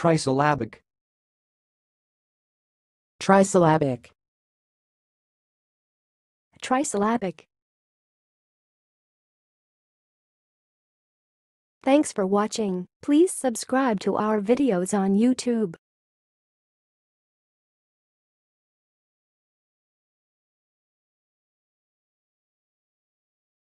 Trisyllabic. trisyllabic, Trisyllabic. Thanks for watching. Please subscribe to our videos on YouTube.